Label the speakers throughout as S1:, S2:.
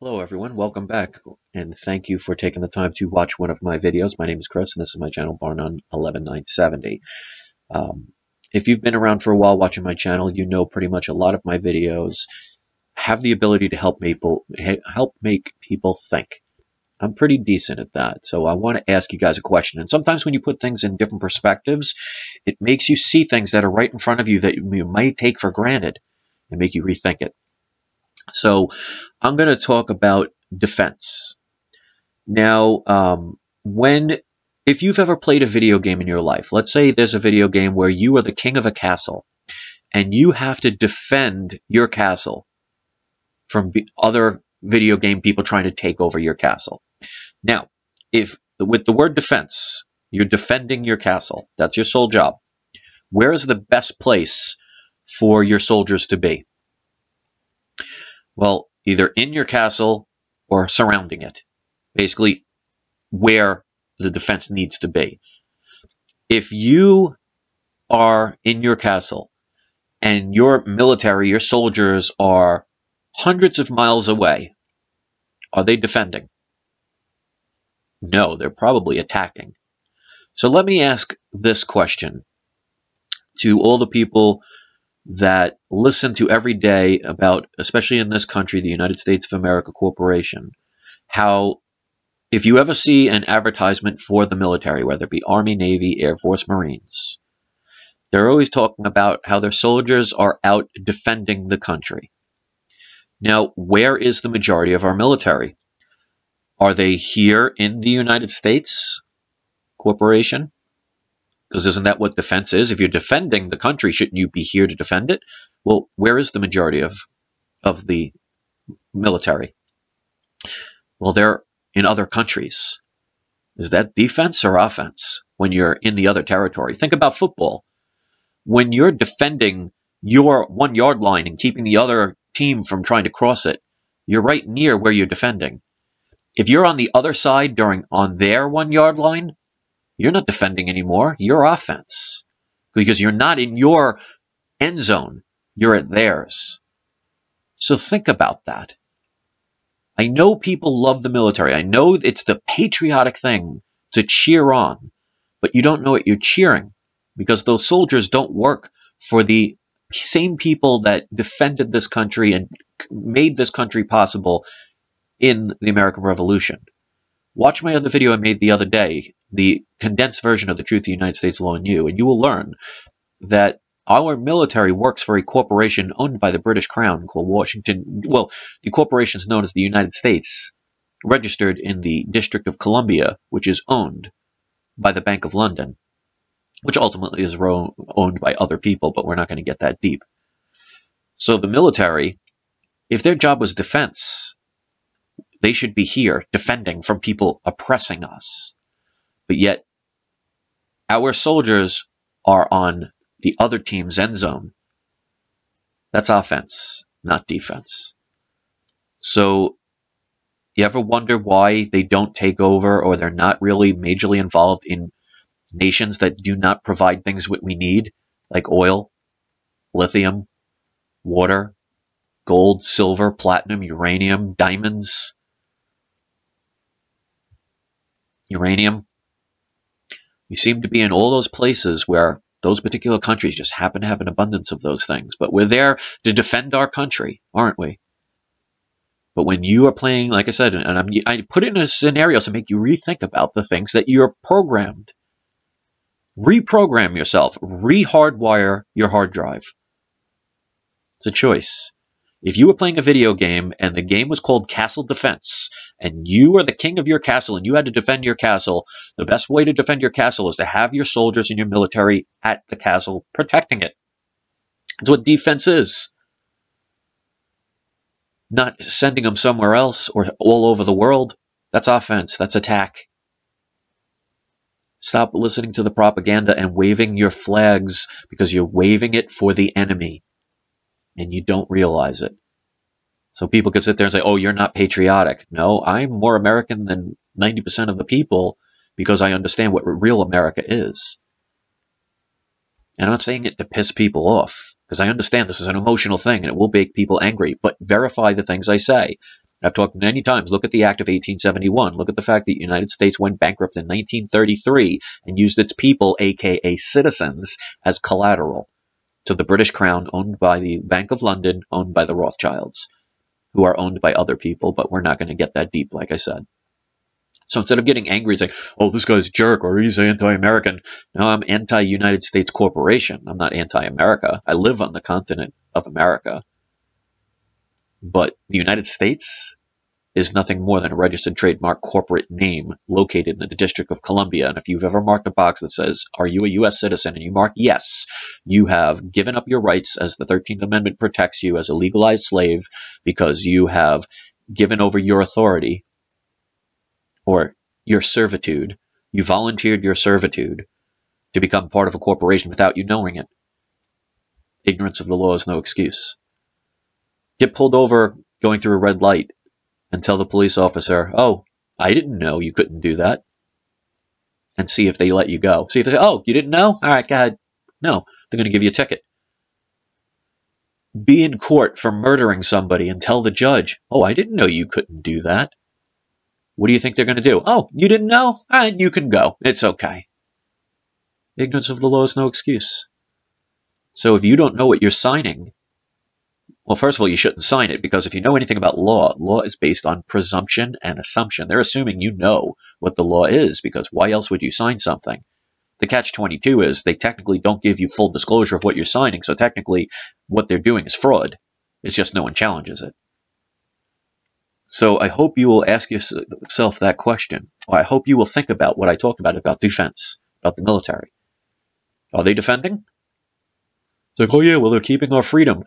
S1: Hello everyone, welcome back, and thank you for taking the time to watch one of my videos. My name is Chris, and this is my channel, Barnone 11970. Um, if you've been around for a while watching my channel, you know pretty much a lot of my videos have the ability to help people help make people think. I'm pretty decent at that, so I want to ask you guys a question. And sometimes when you put things in different perspectives, it makes you see things that are right in front of you that you might take for granted and make you rethink it. So I'm going to talk about defense. Now, um, when if you've ever played a video game in your life, let's say there's a video game where you are the king of a castle and you have to defend your castle from other video game people trying to take over your castle. Now, if with the word defense, you're defending your castle, that's your sole job. Where is the best place for your soldiers to be? Well, either in your castle or surrounding it. Basically, where the defense needs to be. If you are in your castle and your military, your soldiers are hundreds of miles away, are they defending? No, they're probably attacking. So let me ask this question to all the people that listen to every day about, especially in this country, the United States of America Corporation, how if you ever see an advertisement for the military, whether it be Army, Navy, Air Force, Marines, they're always talking about how their soldiers are out defending the country. Now, where is the majority of our military? Are they here in the United States Corporation? Because isn't that what defense is? If you're defending the country, shouldn't you be here to defend it? Well, where is the majority of of the military? Well, they're in other countries. Is that defense or offense when you're in the other territory? Think about football. When you're defending your one yard line and keeping the other team from trying to cross it, you're right near where you're defending. If you're on the other side during on their one yard line, you're not defending anymore. You're offense because you're not in your end zone. You're at theirs. So think about that. I know people love the military. I know it's the patriotic thing to cheer on, but you don't know what you're cheering because those soldiers don't work for the same people that defended this country and made this country possible in the American Revolution. Watch my other video I made the other day, the condensed version of the Truth of the United States Law and You, and you will learn that our military works for a corporation owned by the British Crown called Washington. Well, the corporation is known as the United States, registered in the District of Columbia, which is owned by the Bank of London, which ultimately is owned by other people, but we're not going to get that deep. So the military, if their job was defense, they should be here defending from people oppressing us. But yet, our soldiers are on the other team's end zone. That's offense, not defense. So, you ever wonder why they don't take over or they're not really majorly involved in nations that do not provide things what we need, like oil, lithium, water, gold, silver, platinum, uranium, diamonds, uranium. We seem to be in all those places where those particular countries just happen to have an abundance of those things. But we're there to defend our country, aren't we? But when you are playing, like I said, and I'm, i put in a scenario to make you rethink about the things that you're programmed. Reprogram yourself. Rehardwire your hard drive. It's a choice. If you were playing a video game and the game was called Castle Defense, and you are the king of your castle and you had to defend your castle, the best way to defend your castle is to have your soldiers and your military at the castle protecting it. That's what defense is. Not sending them somewhere else or all over the world. That's offense. That's attack. Stop listening to the propaganda and waving your flags because you're waving it for the enemy and you don't realize it. So people could sit there and say, oh, you're not patriotic. No, I'm more American than 90% of the people because I understand what real America is. And I'm not saying it to piss people off because I understand this is an emotional thing and it will make people angry, but verify the things I say. I've talked many times. Look at the Act of 1871. Look at the fact that the United States went bankrupt in 1933 and used its people, aka citizens, as collateral to the British Crown, owned by the Bank of London, owned by the Rothschilds, who are owned by other people, but we're not going to get that deep, like I said. So instead of getting angry, it's like, oh, this guy's a jerk or he's anti-American. No, I'm anti-United States corporation. I'm not anti-America. I live on the continent of America. But the United States is nothing more than a registered trademark corporate name located in the District of Columbia. And if you've ever marked a box that says, Are you a U.S. citizen? and you mark yes, you have given up your rights as the 13th Amendment protects you as a legalized slave because you have given over your authority or your servitude. You volunteered your servitude to become part of a corporation without you knowing it. Ignorance of the law is no excuse. Get pulled over going through a red light and tell the police officer, oh, I didn't know you couldn't do that. And see if they let you go. See if they say, oh, you didn't know? All right, go ahead. No, they're going to give you a ticket. Be in court for murdering somebody and tell the judge, oh, I didn't know you couldn't do that. What do you think they're going to do? Oh, you didn't know? All right, you can go. It's okay. Ignorance of the law is no excuse. So if you don't know what you're signing, well, first of all, you shouldn't sign it because if you know anything about law, law is based on presumption and assumption. They're assuming you know what the law is because why else would you sign something? The catch 22 is they technically don't give you full disclosure of what you're signing, so technically what they're doing is fraud. It's just no one challenges it. So I hope you will ask yourself that question. I hope you will think about what I talked about about defense, about the military. Are they defending? It's like, oh yeah, well they're keeping our freedom.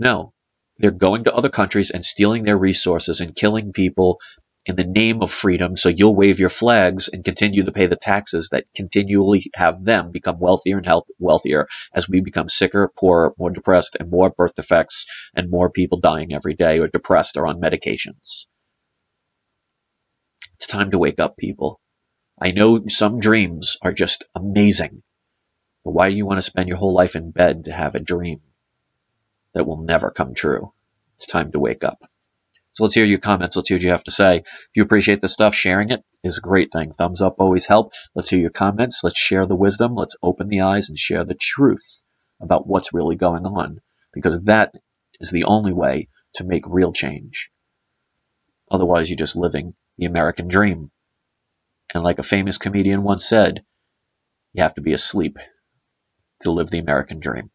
S1: No, they're going to other countries and stealing their resources and killing people in the name of freedom so you'll wave your flags and continue to pay the taxes that continually have them become wealthier and health wealthier as we become sicker, poorer, more depressed, and more birth defects and more people dying every day or depressed or on medications. It's time to wake up, people. I know some dreams are just amazing, but why do you want to spend your whole life in bed to have a dream? That will never come true. It's time to wake up. So let's hear your comments. Let's hear what you have to say. If you appreciate this stuff, sharing it is a great thing. Thumbs up always help. Let's hear your comments. Let's share the wisdom. Let's open the eyes and share the truth about what's really going on because that is the only way to make real change. Otherwise, you're just living the American dream. And like a famous comedian once said, you have to be asleep to live the American dream.